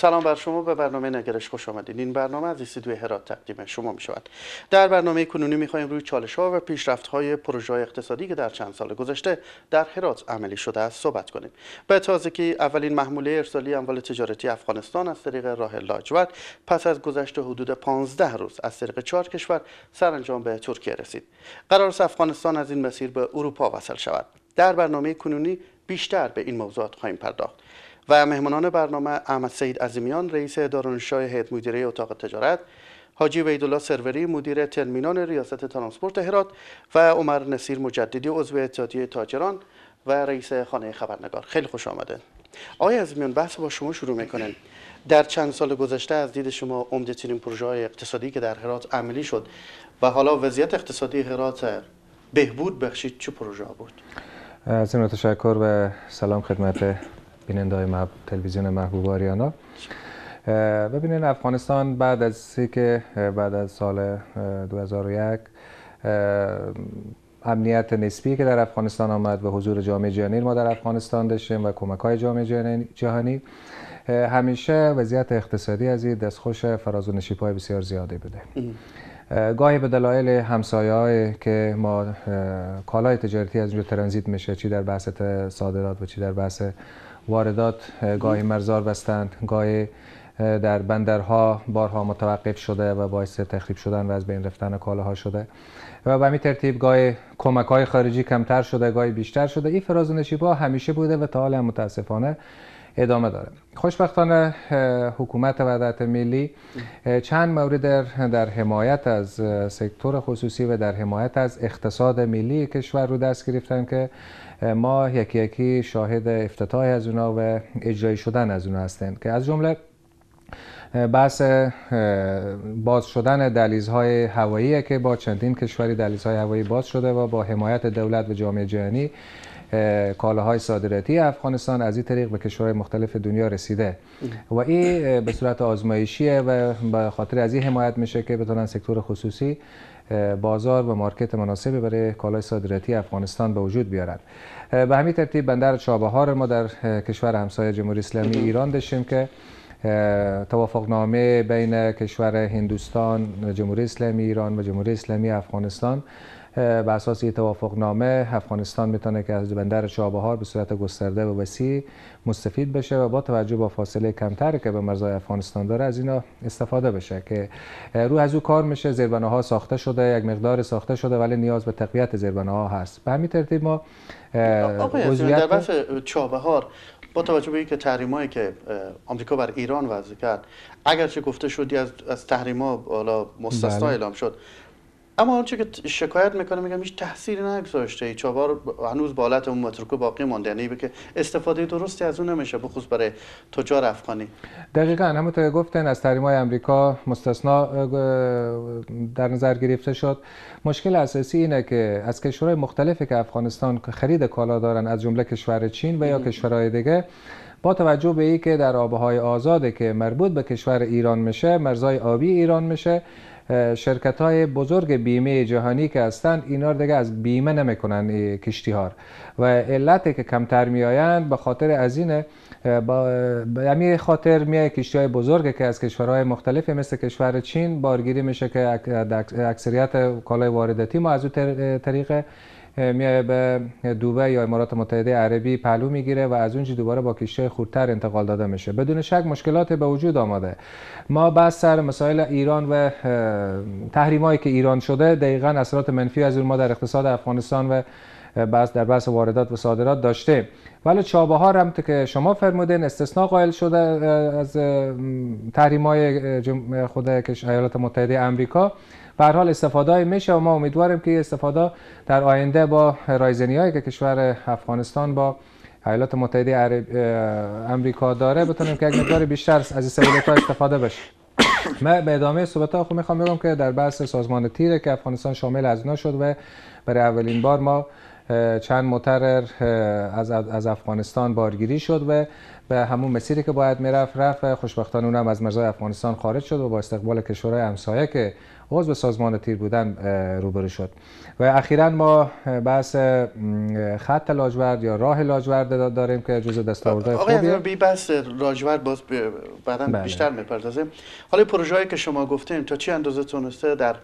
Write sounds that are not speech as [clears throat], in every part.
سلام بر شما به برنامه نگرش خوش آمدید این برنامه از استودیوی هرات تقدیم شما می شود در برنامه کنونی می خواهیم روی چالش ها و پیشرفت های پروژه اقتصادی که در چند سال گذشته در هرات عملی شده است صحبت کنیم. به تازگی اولین محموله ارسالی اموال تجارتی افغانستان از طریق راه لاجورد پس از گذشت حدود 15 روز از طریق چهار کشور سرانجام به ترکیه رسید. قرار است افغانستان از این مسیر به اروپا وصل شود. در برنامه کنونی بیشتر به این موضوعات خواهیم پرداخت. و مهمانان برنامه احمد سید عظیمیان رئیس دارالانشای هیئت مدیره اتاق تجارت حاجی ویدالله سروری مدیر ترمینال ریاست ترانسپورت هرات و عمر نصیر مجددی عضو اتحادیه تاجران و رئیس خانه خبرنگار. خیلی خوش آمده آقای عظیمیان بحث با شما شروع می‌کنیم. در چند سال گذشته از دید شما عمده ترین پروژه های اقتصادی که در هرات عملی شد و حالا وضعیت اقتصادی هرات بهبود بخشید چه پروژه بود؟ از تشکر و سلام خدمت بیننده های محب... تلویزیون محبوب آریانا ببینید افغانستان بعد از که بعد از سال 2001 امنیت نسبی که در افغانستان آمد و حضور جامعه جهانی ما در افغانستان داشتیم و کمک های جامعه جهانی همیشه وضعیت اقتصادی از این دستخوش فراز و نشیب های بسیار زیادی بوده. گاهی به دلایل همسایه که ما کالای تجارتی از اونجا ترانزیت میشه چی در بحث صادرات و چی در بحث واردات گاهی مرزار بستند گاهی در بندرها بارها متوقف شده و باعث تخریب شدن و از بین رفتن کالاها شده. و به همین ترتیب گاهی کمک های خارجی کمتر شده گاهی بیشتر شده. این فراز و همیشه بوده و تا حال متاسفانه ادامه داره. خوشبختانه حکومت وحدت ملی چند مورد در, در حمایت از سکتور خصوصی و در حمایت از اقتصاد ملی کشور رو دست گرفتن که ما یکی یکی شاهد افتتاح از اونا و اجرایی شدن از اونا هستند که از جمله بحث باز شدن دلیزهای هوایی که با چندین کشوری دلیزهای هوایی باز شده و با حمایت دولت و جامعه جهانی کالاهای صادراتی افغانستان از این طریق به کشورهای مختلف دنیا رسیده. و این به صورت آزمایشیه و به خاطر از این حمایت میشه که بتونن سکتور خصوصی بازار و مارکت مناسبی برای کالای صادراتی افغانستان به وجود بیارند به همین ترتیب بندر چابهار ما در کشور همسایه جمهوری اسلامی ایران داشتیم که توافقنامه بین کشور هندوستان جمهوری اسلامی ایران و جمهوری اسلامی افغانستان به اساس این توافقنامه افغانستان می‌تونه که از بندر چابهار به صورت گسترده و وسیع مستفید بشه و با توجه با فاصله کمتری که به مرزهای افغانستان داره از اینا استفاده بشه که رو از او کار میشه زیربنا ها ساخته شده یک مقدار ساخته شده ولی نیاز به تقویت زیربنا ها هست به همین ترتیب ما در بحث چابهار با توجه به اینکه تحریمایی که آمریکا بر ایران وضع کرد اگرچه گفته شدی از از تحریما حالا مستثنا بله. اعلام شد اما آنچه که شکایت می‌کنه میگم هیچ تحصیلی نگذاشته. چابار هنوز بالت اون متروکه باقی مانده یعنی که استفاده درستی از اون نمیشه بخصوص برای تجار افغانی دقیقا همونطور گفتن از تحریم های امریکا مستثنا در نظر گرفته شد. مشکل اساسی اینه که از کشورهای مختلفی که افغانستان خرید کالا دارن از جمله کشور چین و یا کشورهای دیگه با توجه به اینکه در آبهای آزاده که مربوط به کشور ایران میشه مرزای آبی ایران میشه شرکت های بزرگ بیمه جهانی که هستند اینا دیگه از بیمه نمی‌کنن کشتی ها و علت که کمتر میآیند به خاطر از اینه با همین خاطر میای کشتی های بزرگ که از کشورهای مختلف مثل کشور چین بارگیری میشه که اکثریت کالای وارداتی ما از اون طریق میای به دوبه یا امارات متحده عربی پهلو می‌گیره و از اونجا دوباره با کشتی خورتر انتقال داده میشه. بدون شک مشکلات به وجود آمده. ما بس سر مسائل ایران و تحریمایی که ایران شده دقیقا اثرات منفی از اون ما در اقتصاد افغانستان و بس در بحث واردات و صادرات داشته. ولی چابهار هم که شما فرمودین استثناء قائل شده از تحریم های خود ایالات متحده امریکا. به حال استفاده میشه و ما امیدواریم که استفاده در آینده با رایزنی هایی که کشور افغانستان با ایالات متحده عرب امریکا داره بتونیم که یک مقدار بیشتر از این سهولت استفاده بشه. من به ادامه صحبت ها خود می‌خوام بگم که در بحث سازمان تیره که افغانستان شامل از اینا شد و برای اولین بار ما چند مترر از, از افغانستان بارگیری شد و به همون مسیری که باید می‌رفت رفت و خوشبختانه اونم از مرزهای افغانستان خارج شد و با استقبال کشورهای همسایه که عضو سازمان تیر بودن روبرو شد. و اخیرا ما بحث خط لاجورد یا راه لاجورد داریم که جزء دستاوردهای خوبیه. بی بحث لاجورد باز بعدا بله. بیشتر می‌پردازیم. حالا پروژه‌ای که شما گفتیم تا چی اندازه تونسته در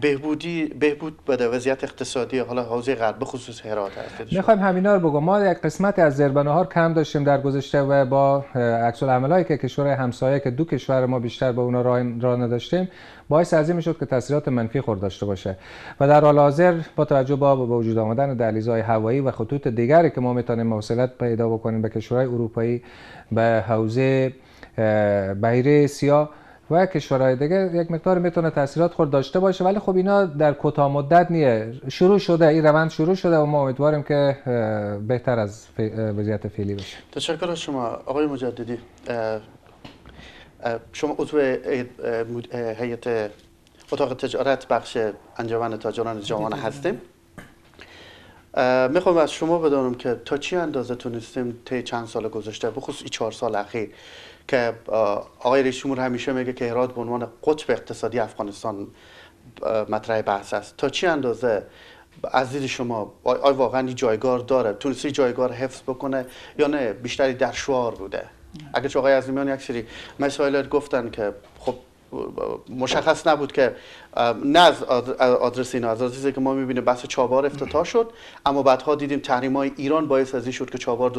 بهبودی بهبود بده وضعیت اقتصادی حالا حوزه غرب به خصوص هرات هست. می‌خوایم همینا رو بگم. ما یک قسمت از ها کم داشتیم در گذشته و با عکس العملایی که کشور همسایه که دو کشور ما بیشتر با اونا راه نداشتیم باعث از این می‌شد که تاثیرات منفی خورد داشته باشه. و در حال حاضر با توجه به وجود آمدن دهلیزهای هوایی و خطوط دیگری که ما می‌تونیم موصلت پیدا بکنیم به کشورهای اروپایی به حوزه بحیره سیاه و کشورهای دیگه یک مقدار می‌تونه تاثیرات خود داشته باشه. ولی خب اینا در کوتاه مدت نیه. شروع شده این روند شروع شده و ما امیدواریم که بهتر از وضعیت فعلی بشه. تشکر از شما. آقای مجددی شما عضو هیئت اتاق تجارت بخش انجمن تاجران جوان هستیم. می‌خوام از شما بدانم که تا چی اندازه تونستیم طی چند سال گذشته؟ بخصوص این چهار سال اخیر. که آقای رئیس همیشه میگه که هرات به عنوان قطب اقتصادی افغانستان مطرح بحث است. تا چی اندازه؟ از دید شما آیا واقعا این جایگاه داره. تونستی جایگاه حفظ بکنه یا نه؟ بیشتری در شعار بوده. اگه آقای عظیمیان یک سری مسائل گفتن که خب مشخص نبود که نه از آدرس اینا از آدرسی که ما می‌بینیم بحث چابار افتتاح شد اما بعدها دیدیم تحریم های ایران باعث از این شد که چابار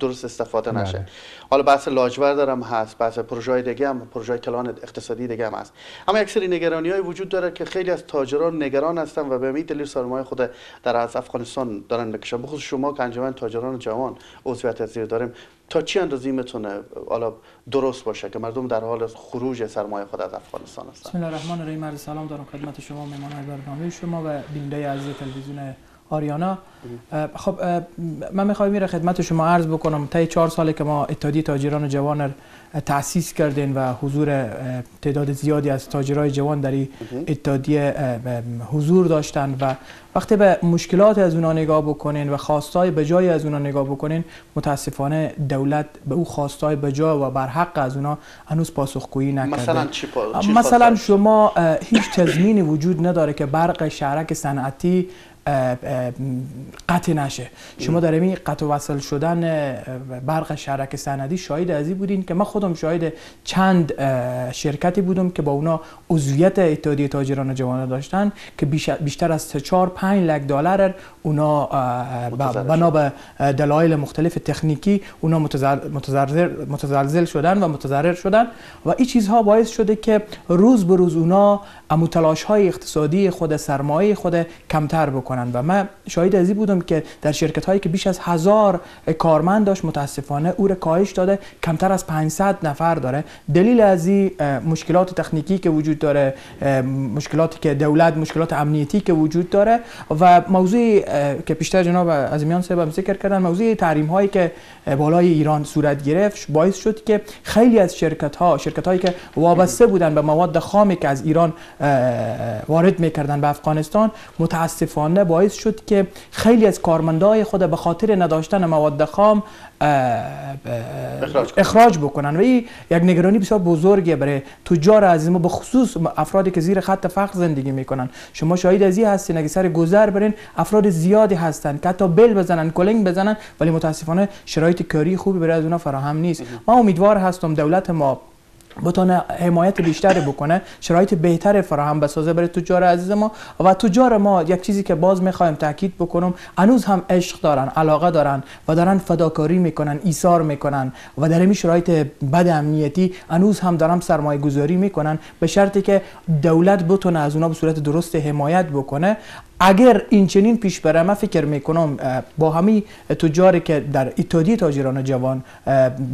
درست, استفاده بله. نشه. حالا بحث لاجورد هم هست بحث پروژه دیگه هم پروژه کلان اقتصادی دیگه هم هست. اما یک سری نگرانی های وجود داره که خیلی از تاجران نگران هستن و به همین دلیل سرمایه خود در از افغانستان دارن بکشن. بخصوص شما که انجمن تاجران جوان عضویت از داریم تا چی اندازه می‌تونه حالا درست باشه که مردم در حال خروج سرمایه خود از افغانستان هستن؟ بسم الله الرحمن الرحیم. سلام دارم خدمت شما مهمان برنامه شما و بیننده عزیز تلویزیون آریانا. خب من می‌خوام میره خدمت شما عرض بکنم. تا چهار ساله که ما اتحادیه تاجران جوان تأسیس کردین و حضور تعداد زیادی از تاجرای جوان در این اتحادیه حضور داشتن و وقتی به مشکلات از اونا نگاه بکنین و خواستای به جای از اونا نگاه بکنین متاسفانه دولت به او خواستای به جای و بر حق از اونا هنوز پاسخگویی نکرده. مثلا چی مثلا شما هیچ تضمینی وجود نداره که برق شهرک صنعتی قطع نشه. شما در این قطع وصل شدن برق شرک سندی شاهد ازی بودین که من خودم شاهد چند شرکتی بودم که با اونا عضویت اتحادیه تاجران جوان داشتن که بیشتر از 4 5 لک دلار اونا بنا به دلایل مختلف تکنیکی اونا متزلزل شدن و متضرر شدن و این چیزها باعث شده که روز به روز اونا اموتلاش های اقتصادی خود سرمایه خود کمتر بکنن. و من شاهد ازی بودم که در شرکت هایی که بیش از هزار کارمند داشت متاسفانه او کاهش داده کمتر از 500 نفر داره. دلیل از این مشکلات تکنیکی که وجود داره مشکلاتی که دولت مشکلات امنیتی که وجود داره و موضوع که پیشتر جناب از میان صاحب ذکر کردن موضوع تحریم هایی که بالای ایران صورت گرفت باعث شد که خیلی از شرکت ها شرکت هایی که وابسته بودن به مواد خامی که از ایران وارد می‌کردن به افغانستان متاسفانه باعث شد که خیلی از کارمندای خود به خاطر نداشتن مواد خام اخراج بکنن و این یک نگرانی بسیار بزرگه برای تجار عزیز ما به خصوص افرادی که زیر خط فقر زندگی می‌کنن شما شاهد از این هستین اگه سر گذر برین افراد زیادی هستن که حتی بل بزنن کلنگ بزنن ولی متاسفانه شرایط کاری خوبی برای از اونا فراهم نیست. ما امیدوار هستم دولت ما بتونه حمایت بیشتری بکنه شرایط بهتر فراهم بسازه برای تجار عزیز ما. و تجار ما یک چیزی که باز می‌خوایم تاکید بکنم هنوز هم عشق دارن علاقه دارن و دارن فداکاری می‌کنن ایثار می‌کنن و در این شرایط بد امنیتی هنوز هم دارن سرمایه گذاری می‌کنن. به شرطی که دولت بتونه از اونا به صورت درست حمایت بکنه. اگر این چنین پیش بره من فکر می‌کنم با همین تجاری که در اتحادیه تاجران جوان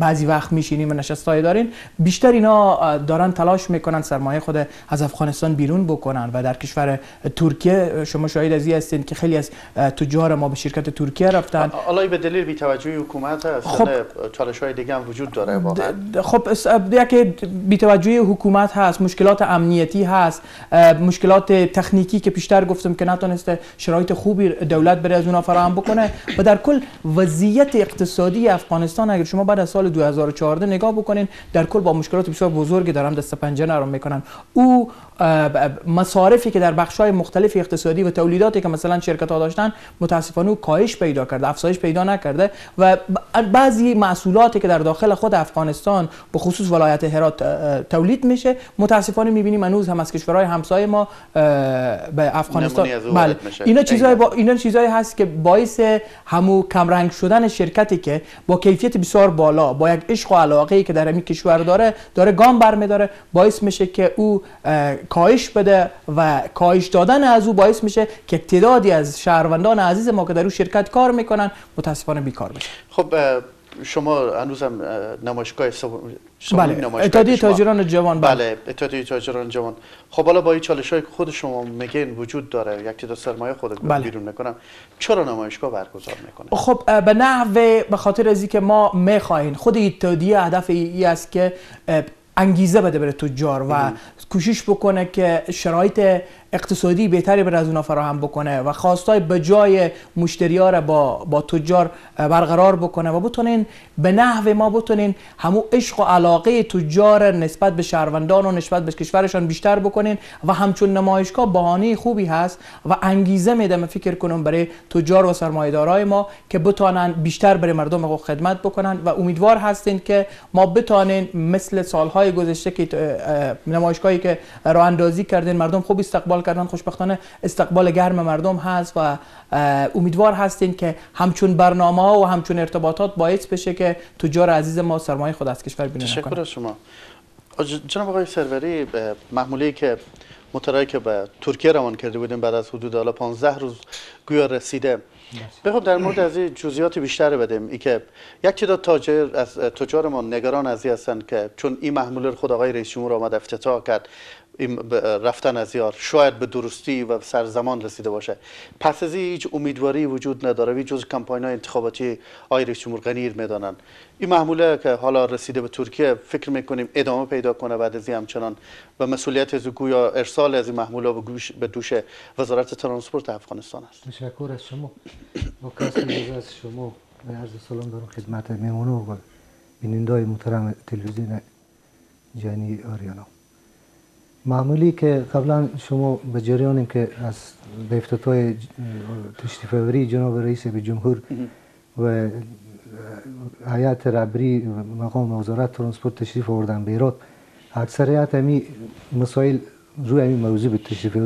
بعضی وقت میشینیم و نشستای دارین بیشتر اینا دارن تلاش می‌کنن سرمایه خود از افغانستان بیرون بکنن و در کشور ترکیه شما شاهد از هستین که خیلی از تجار ما به شرکت ترکیه رفتن. حالا به دلیل بی‌توجهی حکومت هست. خب. چالش های دیگه هم وجود داره واقعا. خب یکی بی‌توجهی حکومت هست مشکلات امنیتی هست مشکلات تکنیکی که بیشتر گفتم که نتونه شرایط خوبی دولت برای از اونا فراهم بکنه. و در کل وضعیت اقتصادی افغانستان اگر شما بعد از سال 2014 نگاه بکنین در کل با مشکلات بسیار بزرگی دارن دست پنجه نرم می‌کنن. او مصارفی که در بخش های مختلف اقتصادی و تولیداتی که مثلا شرکت ها داشتن متاسفانه کاهش پیدا کرده افزایش پیدا نکرده و بعضی محصولاتی که در داخل خود افغانستان به خصوص ولایت هرات تولید میشه متاسفانه می‌بینیم هنوز هم از کشورهای همسایه ما به افغانستان بله. اینا چیزای با اینا چیزایی هست که باعث همو کمرنگ شدن شرکتی که با کیفیت بسیار بالا با یک عشق و علاقه ای که در همین کشور داره داره گام برمیداره باعث میشه که او کاهش بده و کاهش دادن از او باعث میشه که تعدادی از شهروندان عزیز ما که در او شرکت کار می‌کنن متاسفانه بیکار بشه خب شما هنوز هم نمایشگاه بله اتحادیه تاجران جوان بله, بله تاجران جوان. خب حالا با این چالش های خود شما میگین وجود داره یک تعداد سرمایه خود بله. بیرون می‌کنم چرا نمایشگاه برگزار می‌کنه؟ خب به نحو به خاطر از که ما می‌خواهیم خود اتحادیه هدف ای است که انگیزه بده بره تجار و کوشش بکنه که شرایط اقتصادی بهتری بر از اونا فراهم بکنه و خواستای به جای مشتری ها را با, با تجار برقرار بکنه و بتونین به نحو ما بتونین همو عشق و علاقه تجار نسبت به شهروندان و نسبت به کشورشان بیشتر بکنین و همچون نمایشگاه بهانه خوبی هست و انگیزه میده فکر کنم برای تجار و سرمایه‌دارای ما که بتونن بیشتر برای مردم خدمت بکنن و امیدوار هستین که ما بتونین مثل سالهای گذشته که نمایشگاهی که راه اندازی کردین مردم خوب استقبال استقبال کردن خوشبختانه استقبال گرم مردم هست و امیدوار هستیم که همچون برنامه ها و همچون ارتباطات باعث بشه که تجار عزیز ما سرمایه خود از کشور بینه تشکر از شما. جناب آقای سروری محمولی که مترایی که به ترکیه روان کرده بودیم بعد از حدود حالا 15 روز گویا رسیده. بخوام در مورد از این جزئیات بیشتر بدیم. ای که یک تعداد تاجر از تجار ما نگران از هستند که چون این محمول خود آقای رئیس جمهور آمد افتتاح کرد. رفتن از یار شاید به درستی و سر زمان رسیده باشه. پس از هیچ امیدواری وجود نداره. وی جز کمپاین های انتخاباتی آقای رئیس جمهور این محموله که حالا رسیده به ترکیه فکر می‌کنیم ادامه پیدا کنه بعد از همچنان. و مسئولیت از گویا ارسال از این محموله به, به دوش وزارت ترانسپورت افغانستان است. تشکر از شما. با کسی از شما. عرض سلام دارم خدمت میمونه و بینندای محترم تلویزیون جانی آریانا. معمولی که قبلا شما به جریانی که از به افتتاح تشریف جناب رئیس به جمهور و حیات ربری مقام وزارت ترانسپورت تشریف آوردن به ایراد اکثریت همی مسائل روی همی موضوع به تشریف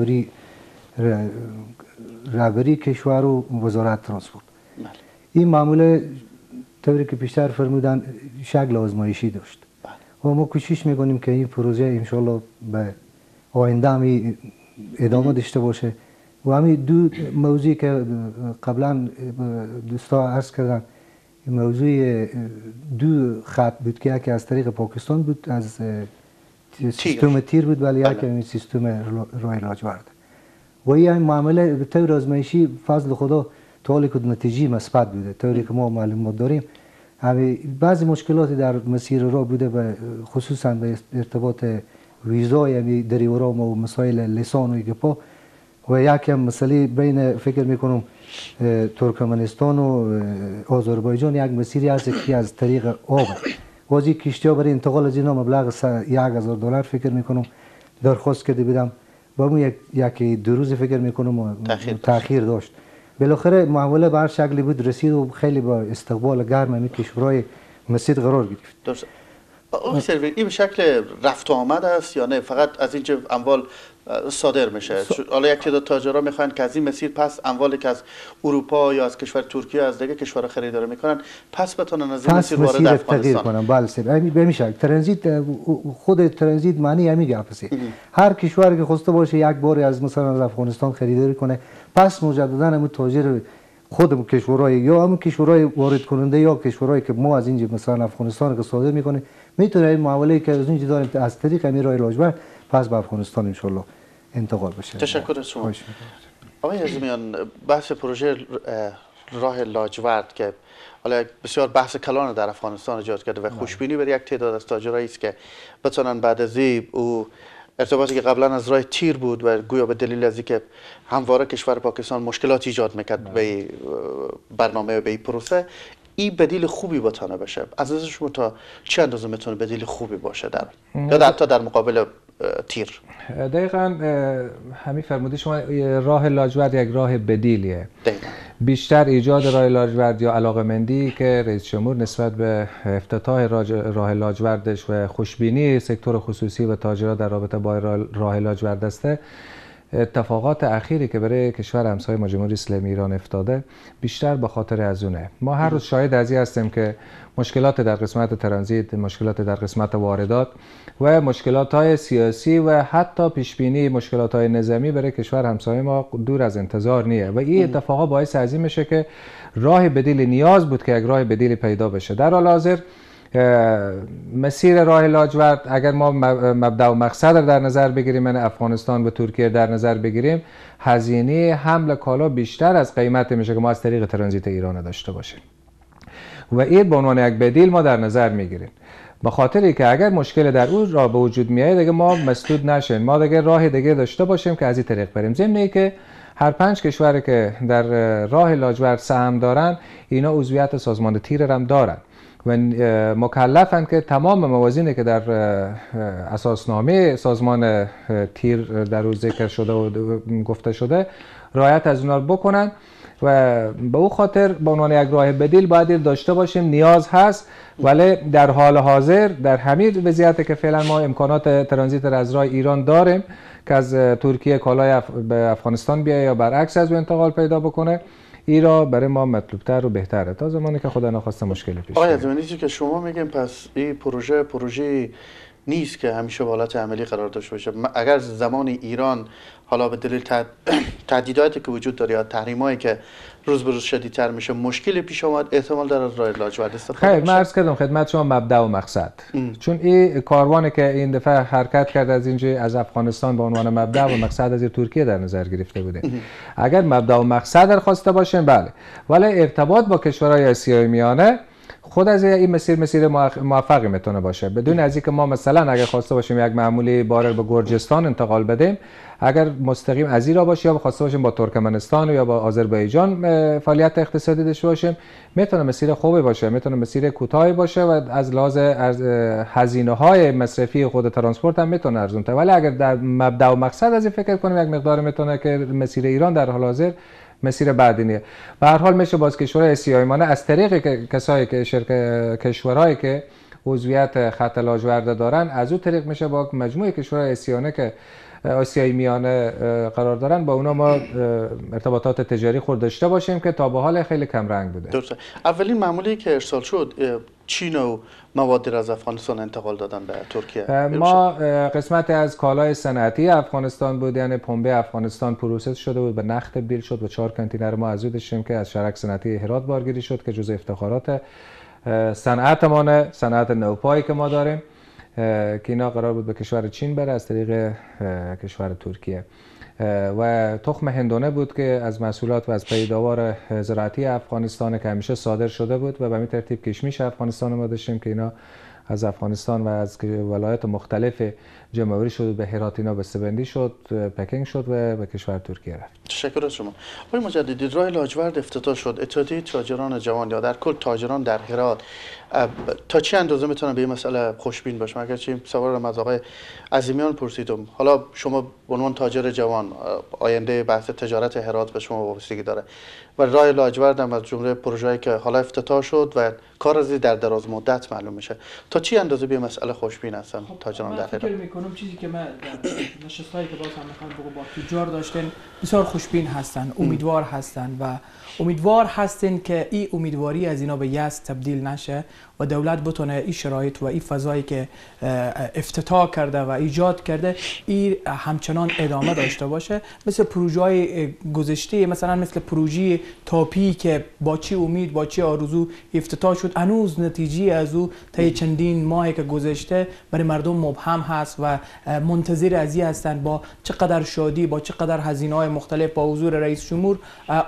ربری کشور و وزارت ترانسپورت بله. این معموله طوری که پیشتر فرمودن شکل آزمایشی داشت بله. و ما کوشش می‌کنیم که این پروژه انشالله به آینده همی ادامه داشته باشه. و همین دو موضوعی که قبلا دوستا عرض کردن موضوع دو خط بود که یکی از طریق پاکستان بود از سیستم تیر بود ولی یکی بله. سیستم رای لاجورد و این معامله به طور آزمایشی فضل خدا تا که نتیجه مثبت بوده طوری که ما معلومات داریم. همین بعضی مشکلاتی در مسیر را بوده و خصوصا به ارتباط ویزا یعنی دریورام و مسائل لسان و گپا و یکم مسئله بین فکر می‌کنم ترکمنستان و آذربایجان یک مسیری هست که از طریق آب بازی کشتی ها برای انتقال از اینا مبلغ یک هزار دلار فکر می‌کنم درخواست کرده بودم با اون یک یک دو روز فکر می‌کنم تاخیر داشت بالاخره محوله به هر شکلی بود رسید و خیلی با استقبال گرم می کشورهای مسجد قرار گرفت آقای سروی این به شکل رفت و آمد است یا نه؟ فقط از اینجا اموال صادر میشه؟ حالا یک تعداد تاجرها می‌خوان که از این مسیر پس اموالی که از اروپا یا از کشور ترکیه از دیگه کشور خریداری می‌کنن پس بتونن از این مسیر وارد افغانستان. کنن. بله سر به میشه ترانزیت خود ترانزیت معنی همین گپسه هر کشور که خواسته باشه یک بار از مثلا از افغانستان خریداری کنه پس مجددا هم تاجر خود کشورهای یا هم کشورهای وارد کننده یا کشورهایی که ما از اینجا مثلا افغانستان که صادر می‌کنه می‌تونه این معامله که از اینجا داریم از طریق امیر رای لاجورد پس به افغانستان ان انتقال بشه. تشکر از شما. آقای ازمیان بحث پروژه راه لاجورد که حالا بسیار بحث کلان در افغانستان ایجاد کرده و بله. خوشبینی بر یک تعداد از تاجرایی است که بتونن بعد از او ارتباطی که قبلا از راه تیر بود و گویا به دلیل از اینکه همواره کشور پاکستان مشکلات ایجاد می‌کرد به برنامه و به پروسه این بدیل خوبی بتانه باشه از از شما تا چه اندازه می‌تونه بدیل خوبی باشه در؟ یا حتی در مقابل تیر. دقیقا همین فرمودی شما راه لاجورد یک راه بدیلیه. دقیقا. بیشتر ایجاد راه لاجورد یا علاقه مندی که رئیس جمهور نسبت به افتتاح راه لاجوردش و خوشبینی سکتور خصوصی و تاجرات در رابطه با راه لاجورد است. اتفاقات اخیری که برای کشور همسایه ما جمهوری اسلامی ایران افتاده بیشتر به خاطر از اونه. ما هر روز شاهد از هستیم که مشکلات در قسمت ترانزیت مشکلات در قسمت واردات و مشکلات های سیاسی و حتی پیش بینی مشکلات های نظامی برای کشور همسایه ما دور از انتظار نیه. و این اتفاقا باعث از این میشه که راه بدیل نیاز بود که یک راه بدیل پیدا بشه. در حال حاضر مسیر راه لاجورد اگر ما مبدا و مقصد در نظر بگیریم من یعنی افغانستان و ترکیه در نظر بگیریم هزینه حمل کالا بیشتر از قیمت میشه که ما از طریق ترانزیت ایران داشته باشیم. و این به عنوان یک بدیل ما در نظر می‌گیریم. به خاطری که اگر مشکل در اون را به وجود میاد دیگه ما مسدود نشیم ما دیگه راه دیگه داشته باشیم که از این طریق بریم. ضمن که هر پنج کشوری که در راه لاجورد سهم دارن اینا عضویت سازمان تیر هم دارن. و مکلفن که تمام موازینی که در اساسنامه سازمان تیر در روز ذکر شده و گفته شده رعایت از اونا بکنن. و به او خاطر به عنوان یک راه بدیل باید داشته باشیم. نیاز هست ولی در حال حاضر در همین وضعیت که فعلا ما امکانات ترانزیت از راه ایران داریم که از ترکیه کالای به افغانستان بیایه یا برعکس از او انتقال پیدا بکنه ای را برای ما مطلوبتر و بهتره. تا زمانی که خدا نخواسته مشکل پیش آیا زمانی که شما میگیم پس این پروژه پروژه نیست که همیشه حالت عملی قرار داشته باشه. اگر زمان ایران حالا به دلیل [clears throat] تهدیداتی که وجود داره یا تحریمایی که روز به روز شدیدتر میشه مشکل پیش آمد احتمال در راه لاجورد استفاده خیر من کردم خدمت شما مبدا و مقصد. چون این کاروانی که این دفعه حرکت کرد از اینجا از افغانستان به عنوان مبدا و مقصد از ترکیه در نظر گرفته بوده. اگر مبدا و مقصد در خواسته باشیم بله. ولی ارتباط با کشورهای آسیای میانه خود از این مسیر مسیر موفقی می‌تونه باشه. بدون از اینکه ما مثلا اگر خواسته باشیم یک معمولی بار به گرجستان انتقال بدیم اگر مستقیم از را باشه یا خواسته باشیم با ترکمنستان یا با آذربایجان فعالیت اقتصادی داشته باشیم می‌تونه مسیر خوبی باشه می‌تونه مسیر کوتاهی باشه و از لحاظ هزینه های مصرفی خود ترانسپورت هم می‌تونه ارزون ولی اگر در مبدا و مقصد از این فکر کنیم یک مقدار می‌تونه که مسیر ایران در حال حاضر مسیر بعدی اینه به هر حال میشه باز کشورهای آسیای میانه از طریق کسایی که شرکت کشورهایی که عضویت خط لاجورد دارن از او طریق میشه با مجموعه کشورهای آسیا که آسیای میانه قرار دارن با اونا ما ارتباطات تجاری خود داشته باشیم که تا به حال خیلی کم رنگ بوده. درسته. اولین محموله‌ای که ارسال شد چین و مواد از افغانستان انتقال دادن به ترکیه. ما قسمت از کالای صنعتی افغانستان بود یعنی پنبه افغانستان process شده بود به نخ تبدیل شد و چهار کنتینر ما از داشتیم که از شهرک صنعتی هرات بارگیری شد که جزء افتخارات صنعتمانه صنعت نوپایی که ما داریم که اینا قرار بود به کشور چین بره از طریق کشور ترکیه. و تخم هندونه بود که از مسئولات و از پیداوار زراعتی افغانستان که همیشه صادر شده بود و به این ترتیب کشمیش افغانستان ما داشتیم که اینا از افغانستان و از ولایت مختلف جمعوری شد به هرات اینا به سبندی شد پکینگ شد و به کشور ترکیه رفت. تشکر از شما. آقای مجددی راه لاجورد افتتاح شد. اتحادیه تاجران جوان یا در کل تاجران در هرات. تا چه اندازه می‌تونن به این مسئله خوشبین باشم اگر چه سوال از آقای عظیمیان پرسیدم. حالا شما به عنوان تاجر جوان آینده بحث تجارت هرات به شما وابستگی داره. و راه لاجورد هم از جمله پروژه‌ای که حالا افتتاح شد و کار از در دراز مدت معلوم میشه. تا چی اندازه به مسئله خوشبین هستن خب تاجران در فکر می‌کنم چیزی که من نشستایی که باز هم می‌خوام با تجار داشتن بسیار خوشبین هستن امیدوار هستن و امیدوار هستین که این امیدواری از اینا به یس تبدیل نشه و دولت بتونه این شرایط و این فضایی که افتتاح کرده و ایجاد کرده این همچنان ادامه داشته باشه. مثل پروژه های گذشته مثلا مثل پروژه تاپی که با چی امید با چی آرزو افتتاح شد هنوز نتیجه از او تا چندین ماهی که گذشته برای مردم مبهم هست و منتظر از هستند با چقدر شادی با چقدر هزینه های مختلف با حضور رئیس جمهور.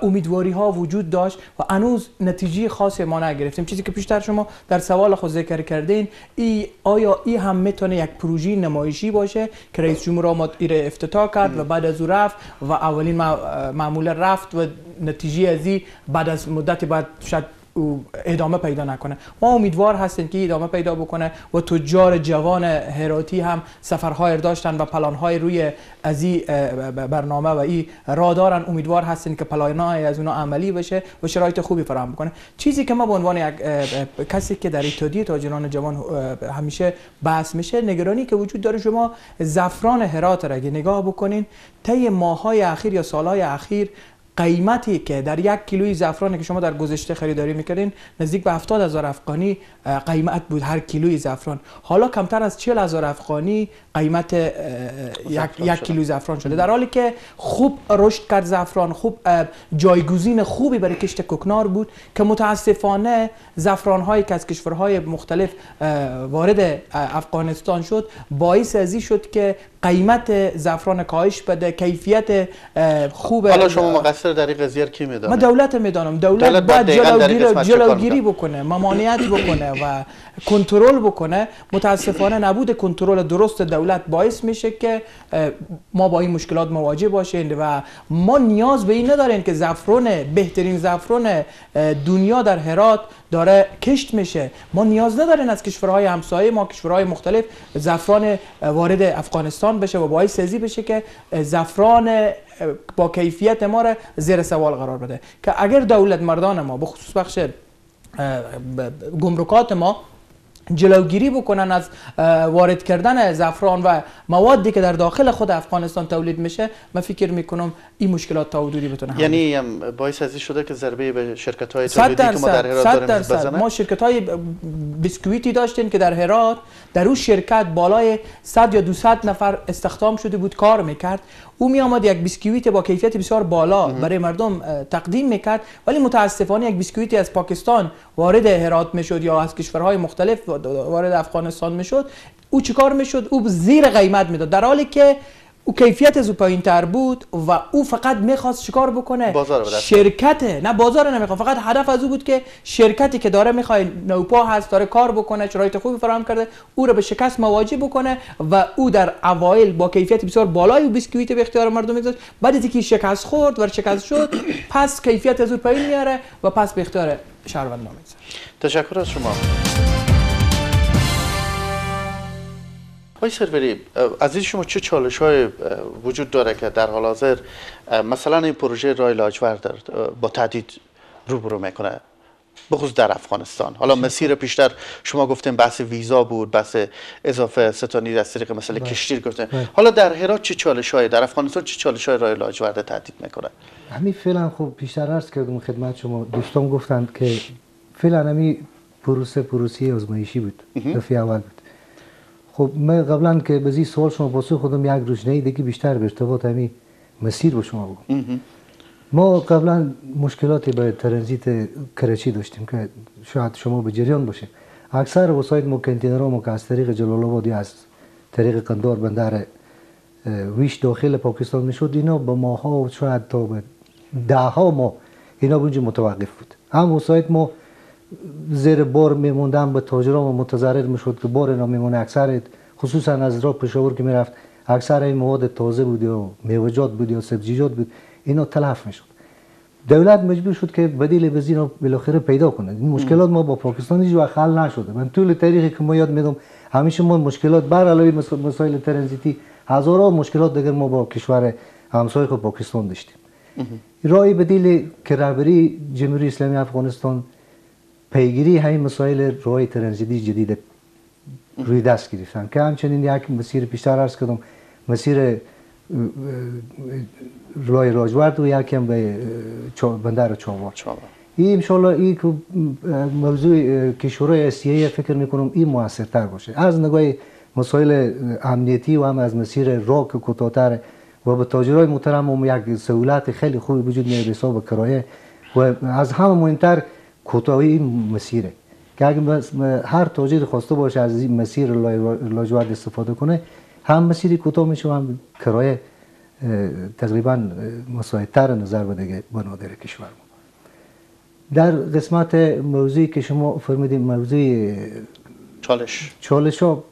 امیدواری ها وجود داشت و هنوز نتیجه خاصی ما نگرفتیم. چیزی که پیشتر شما در سوال خود ذکر کردین ای آیا ای هم می‌تونه یک پروژه نمایشی باشه که رئیس جمهور آمد ایره افتتاح کرد و بعد از او رفت و اولین معمول رفت و نتیجه از بعد از مدت بعد شاید ادامه پیدا نکنه. ما امیدوار هستیم که ادامه پیدا بکنه و تجار جوان هراتی هم سفرهای داشتن و پلانهای روی از این برنامه و این را دارن. امیدوار هستیم که پلانهای از اونا عملی بشه و شرایط خوبی فراهم بکنه. چیزی که ما به عنوان یک کسی که در اتحادیه تاجران جوان همیشه بحث میشه نگرانی که وجود داره شما زفران هرات را اگه نگاه بکنین طی ماهای اخیر یا سالهای اخیر قیمتی که در یک کیلوی زعفرانی که شما در گذشته خریداری می‌کردین نزدیک به 70 هزار افغانی قیمت بود هر کیلوی زعفران. حالا کمتر از 40 هزار افغانی قیمت یک, یک کیلو زعفران شده. در حالی که خوب رشد کرد زعفران خوب جایگزین خوبی برای کشت کوکنار بود که متاسفانه زعفران هایی که از کشورهای مختلف وارد افغانستان شد باعث ازی شد که قیمت زعفران کاهش بده کیفیت خوب حالا شما مقصر در این قضیه کی میدانه؟ من دولت می‌دانم. دولت, دولت باید جلوگیری جلوگیری بکنه ممانعت بکنه و کنترل بکنه. متاسفانه نبود کنترل درست دولت باعث میشه که ما با این مشکلات مواجه باشیم و ما نیاز به این نداریم که زعفران بهترین زعفران دنیا در هرات داره کشت میشه. ما نیاز نداریم از کشورهای همسایه ما کشورهای مختلف زعفران وارد افغانستان بشه و باعث سازی بشه که زعفران با کیفیت ما را زیر سوال قرار بده. که اگر دولت مردان ما به خصوص بخش گمرکات ما جلوگیری بکنن از وارد کردن زعفران و موادی که در داخل خود افغانستان تولید میشه من فکر می‌کنم این مشکلات تا حدودی بتونه یعنی باعث ازی شده که ضربه به شرکت های تولیدی که ما در هرات داریم بزنه؟ ما شرکت های بیسکویتی داشتیم که در هرات در اون شرکت بالای 100 یا 200 نفر استخدام شده بود کار می‌کرد. او می آمد یک بیسکویت با کیفیت بسیار بالا برای مردم تقدیم می‌کرد. ولی متاسفانه یک بیسکویتی از پاکستان وارد هرات می‌شد یا از کشورهای مختلف وارد افغانستان می‌شد. او چیکار می‌شد؟ او زیر قیمت می‌داد. در حالی که او کیفیت از او پایین تر بود و او فقط می‌خواست چیکار بکنه؟ بازار شرکت نه بازار نمی‌خواد فقط هدف از او بود که شرکتی که داره می‌خواد نوپا هست داره کار بکنه شرایط خوبی فراهم کرده او رو به شکست مواجه بکنه و او در اوایل با کیفیت بسیار بالای و بیسکویت به اختیار مردم میذاشت بعد از اینکه شکست خورد و شکست شد [coughs] پس کیفیت از او پایین میاره و پس به اختیار شهروند می‌ذاره تشکر از شما. آقای سروری از شما چه چالش های وجود داره که در حال حاضر مثلا این پروژه رای لاجورد با تهدید روبرو می‌کنه بخصوص در افغانستان. حالا مسیر پیشتر شما گفتیم بحث ویزا بود بحث اضافه ستانی از طریق مثلا بله. کشتیر گفتیم بله. حالا در هرات چه چالش های در افغانستان چه چالش های رای لاجورد تهدید می‌کنه؟ همین فعلا خب پیشتر عرض کردم خدمت شما. دوستان گفتند که فعلا همین پروسه پروسی آزمایشی بود. دفعه اول بود. خب من قبلا که به سوال شما پاسخ خودم یک روشنه دیگه بیشتر به ارتباط همین مسیر با شما بگم. ما قبلا مشکلاتی به ترنزیت کرچی داشتیم که شاید شما به جریان باشیم اکثر وسایل ما کنتینرها ما که از طریق جلال آباد از طریق قندار بندر ویش داخل پاکستان می‌شد اینا به ماها و شاید تا به ده ها ما اینا بونجا متوقف بود. هم وسایل ما زیر بار میموندن به تاجران متضرر می‌شد که بار اینا میمونه اکثر خصوصا از راه پشاور که می‌رفت. اکثر این مواد تازه بود یا میوجات بود یا سبزیجات بود اینا تلف می‌شد. دولت مجبور شد که بدیل بزین بالاخره پیدا کنه. این مشکلات ما با پاکستان هیچ وقت حل نشده. من طول تاریخی که ما یاد میدم همیشه ما مشکلات بر علاوه مسائل ترنزیتی هزارها مشکلات دیگر ما با کشور همسایه پاکستان داشتیم. رای بدیل که رهبری جمهوری اسلامی افغانستان پیگیری همین مسائل رای ترنزیتی جدید روی دست گرفتن. که همچنین یک مسیر پیشتر ارز کردم مسیر رای راجورد و یکم به بندر چاوار. این انشالله این موضوع کشورهای اسیه فکر می‌کنم این موثرتر باشه. از نگاه مسائل امنیتی و هم از مسیر راک کوتاهتر و به تاجرای محترم هم یک سهولت خیلی خوبی وجود میاد حساب کرایه و از همه مهمتر کوتاهی مسیره. که اگه هر تاجر خواسته باشه از این مسیر لاجورد استفاده کنه هم مسیری کوتاه میشه هم کرایه تقریبا مساعدتر نظر بده بنادر کشور در قسمت موضوعی که شما فرمودید موضوع چالش. چالش ها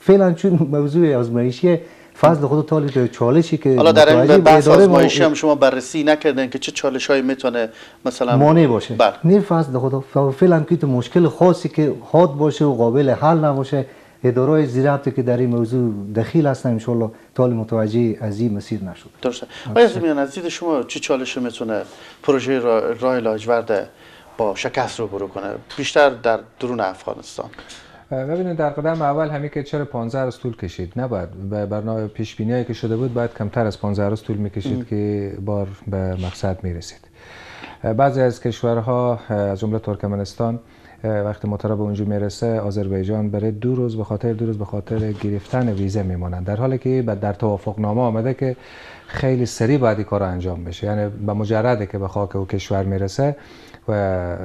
فعلا چون موضوع آزمایشی فضل خود طالب چالشی که حالا در این بحث آزمایشی هم شما بررسی نکردن که چه چالش هایی می‌تونه مثلا مانع باشه. بله. نه فضل خدا فعلا که تو مشکل خاصی که حاد باشه و قابل حل نباشه اداره زیرابطه که در این موضوع دخیل هستن انشالله طالب متوجه از این مسیر نشد. درسته. آیا زمین از دید شما چه چالشی می‌تونه پروژه را- راه لاجورد با شکست رو برو کنه؟ بیشتر در درون افغانستان. ببینید در قدم اول همین که چرا 15 روز طول کشید. نباید. به برنامه پیش بینی که شده بود باید کمتر از 15 روز طول می‌کشید که بار به مقصد می‌رسید. بعضی از کشورها از جمله ترکمنستان وقتی به اونجا می‌رسه آذربایجان برای دو روز به خاطر دو روز به خاطر گرفتن ویزه میمانند. در حالی که بعد در توافق نامه آمده که خیلی سریع باید کار انجام بشه. یعنی به مجرده که به خاک او کشور می‌رسه و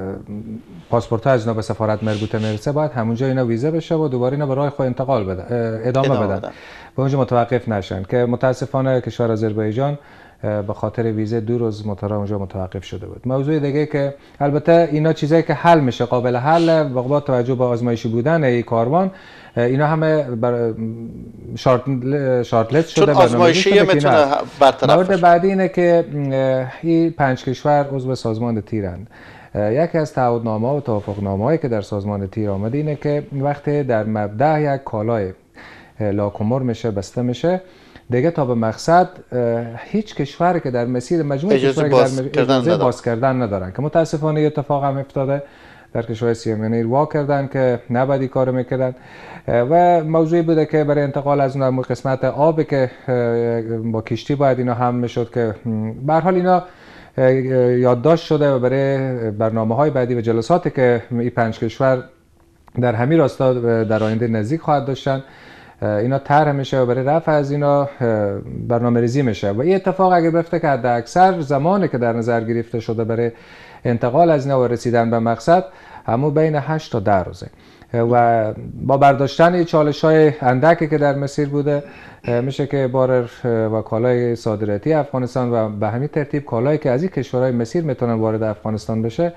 پاسپورت ها از اینا به سفارت مربوطه می‌رسه باید همونجا اینا ویزه بشه و دوباره اینا به راه خود انتقال بدن ادامه, ادامه بدن. به اونجا متوقف نشن که متاسفانه کشور آذربایجان به خاطر ویزه دو روز موتورا اونجا متوقف شده بود موضوع دیگه که البته اینا چیزایی که حل میشه قابل حل و با توجه به آزمایشی بودن این کاروان اینا همه بر شارت شارتلت شده چون آزمایشی می‌تونه. برطرف مورد. بعدی اینه که این پنج کشور عضو سازمان تیرند یکی از تعهدنامه و توافقنامه هایی که در سازمان تیر آمده اینه که وقتی در مبدع یک کالای لاکومور میشه بسته میشه دیگه تا به مقصد هیچ کشوری که در مسیر مجموع اجازه کشوری که باز در کردن اجازه. باز کردن ندارن. که متاسفانه یه اتفاق هم افتاده در کشور سیمینی وا کردن که نباید این کارو می‌کردن. و موضوعی بوده که برای انتقال از اون قسمت آبی که با کشتی باید اینا هم می‌شد که به حال اینا یادداشت شده و برای برنامه های بعدی و جلساتی که این پنج کشور در همین راستا در آینده نزدیک خواهد داشتن. اینا طرح میشه و برای رفع از اینا برنامه ریزی میشه. و این اتفاق اگر بیفته که حد اکثر زمانی که در نظر گرفته شده برای انتقال از اینا و رسیدن به مقصد همون بین 8 تا 10 روزه. و با برداشتن چالش های اندکی که در مسیر بوده میشه که بار و کالای صادراتی افغانستان و به همین ترتیب کالایی که از این کشورهای مسیر می‌تونن وارد افغانستان بشه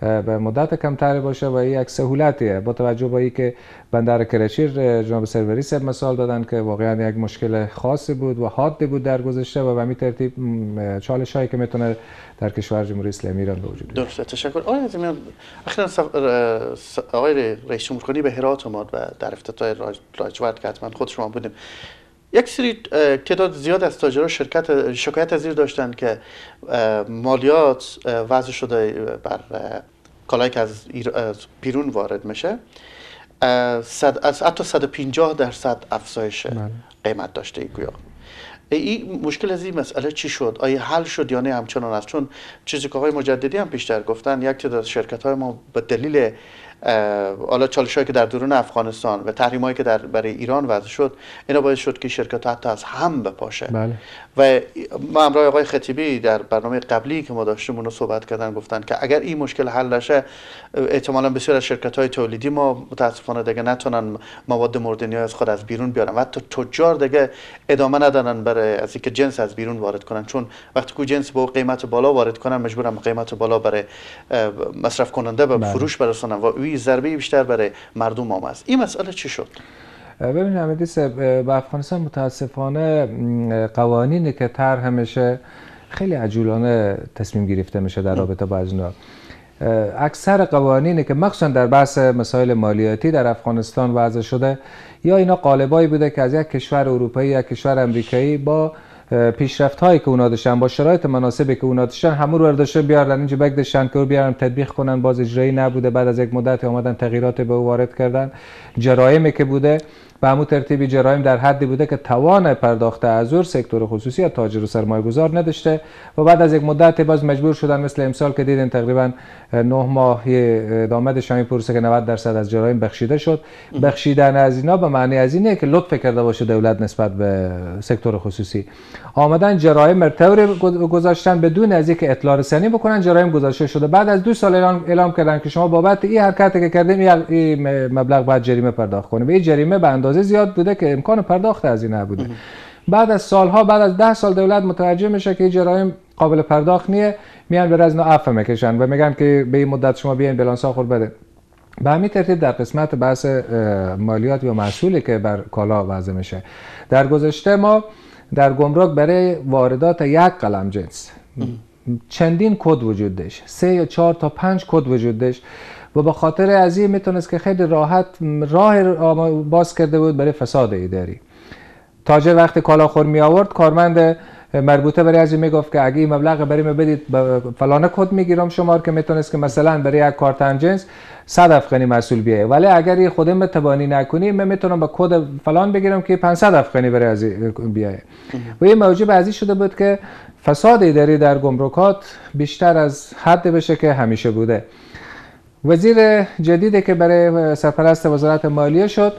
به مدت کمتری باشه و یک سهولتیه. با توجه به اینکه بندر کرچی جناب سروری سب مثال دادن که واقعا یک مشکل خاصی بود و حادی بود در گذشته و به همین ترتیب چالش هایی که می‌تونه در کشور جمهوری اسلامی ایران به وجود درسته. تشکر. آقای زمین اخیرا آقای رئیس جمهور خانی به هرات اومد و در افتتاح لاجورد که حتما خود شما بودیم. یک سری تعداد زیاد از تاجرها شرکت شکایت از داشتند که مالیات وضع شده بر کالایی که از بیرون وارد میشه صد از حتی 150 درصد افزایش قیمت داشته ای گویا این مشکل از این مسئله چی شد؟ آیا حل شد یا نه همچنان است؟ چون چیزی که آقای مجددی هم بیشتر گفتن یک تعداد شرکت های ما به دلیل حالا چالش که در درون افغانستان و تحریم هایی که در برای ایران وضع شد اینا باعث شد که شرکت ها حتی از هم بپاشه. بله. و ما همراه آقای خطیبی در برنامه قبلی که ما داشتیم اونو صحبت کردن گفتن که اگر این مشکل حل نشه احتمالا بسیار از شرکت های تولیدی ما متاسفانه دیگه نتونن مواد مورد نیاز از خود از بیرون بیارن و حتی تجار دیگه ادامه ندارن برای از اینکه جنس از بیرون وارد کنن. چون وقتی که جنس با قیمت بالا وارد کنن مجبورن قیمت بالا برای مصرف کننده به فروش برسونن. و ضربه بیشتر برای مردم است این مسئله چی شد؟ ببینید امیدیس به افغانستان متاسفانه قوانینی که طرح میشه خیلی عجولانه تصمیم گرفته میشه در رابطه با اینا. اکثر قوانینی که مخصوصا در بحث مسائل مالیاتی در افغانستان وضع شده یا اینا قالبایی بوده که از یک کشور اروپایی یا کشور امریکایی با پیشرفت هایی که اونا داشتن با شرایط مناسبی که اونا داشتن همون رو داشته بیارن اینجا بگذاشتن که رو بیارن تطبیق کنن. باز اجرایی نبوده. بعد از یک مدت اومدن تغییرات به وارد کردن. جرایمی که بوده به همون ترتیبی جرایم در حدی بوده که توان پرداخت ازور سکتور خصوصی یا تاجر و سرمایه گذار نداشته و بعد از یک مدت باز مجبور شدن مثل امسال که دیدین تقریبا نه ماه ادامه شامی پروسه که 90 درصد از جرایم بخشیده شد. بخشیدن از اینا به معنی از اینه که لطف کرده باشه دولت نسبت به سکتور خصوصی. آمدن جرایم مرتور گذاشتن بدون از اینکه اطلاع رسانی بکنن جرایم گذاشته شده. بعد از دو سال اعلام, اعلام کردن که شما بابت این حرکتی که کردیم این مبلغ باید جریمه پرداخت کنیم. این جریمه به اندازه زیاد بوده که امکان پرداخت از این نبوده. بعد از سالها بعد از ده سال دولت متوجه میشه که جرایم قابل پرداخت نیه. میان به رزن عفو می‌کشن و میگن که به این مدت شما بیاین بلانس آخر بده. به همین ترتیب در قسمت بحث مالیات یا محصولی که بر کالا وضع میشه. در گذشته ما در گمرک برای واردات یک قلم جنس. چندین کد وجود داشت. سه یا چهار تا پنج کد وجود داشت و به خاطر از این می‌تونست که خیلی راحت راه باز کرده بود برای فساد اداری. تاجر وقتی کالا خور می آورد کارمند مربوطه برای از می‌گفت که اگه این مبلغ برای ما بدید فلان کد می‌گیرم شمار که می‌تونست که مثلا برای یک کارت جنس 100 افغانی مسئول بیایه ولی اگر خودم تبانی نکنی من می‌تونم با کد فلان بگیرم که 500 افغانی برای از بیایه و این موجب ازی شده بود که فساد اداری در گمرکات بیشتر از حد بشه که همیشه بوده. وزیر جدیدی که برای سرپرست وزارت مالیه شد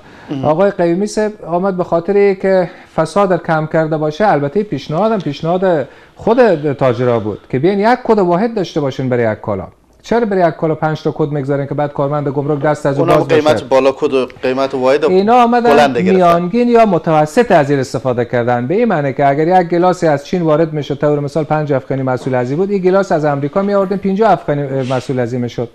آقای قیومی صاحب آمد به خاطر که فساد کم کرده باشه. البته پیشنهادم پیشنهاد خود تاجرا بود که بیاین یک کد واحد داشته باشین برای یک کالا چرا برای یک کالا 5 تا کد می‌گذارن که بعد کارمند گمرک دستش از اون باز قیمت بالا کد و قیمت واحد اینا آمدن میانگین یا متوسط از این استفاده کردن. به این معنی که اگر یک گلاسی از چین وارد می‌شد طور مثال 5 افغانی محصول ازی بود این گلاس از امریکا می آوردن 50 افغانی مسئول ازی می‌شد.